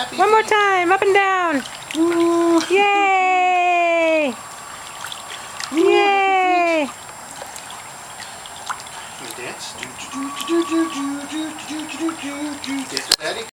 Happy One more time, up and down. Ooh. Yay! Ooh. Yay! Dance.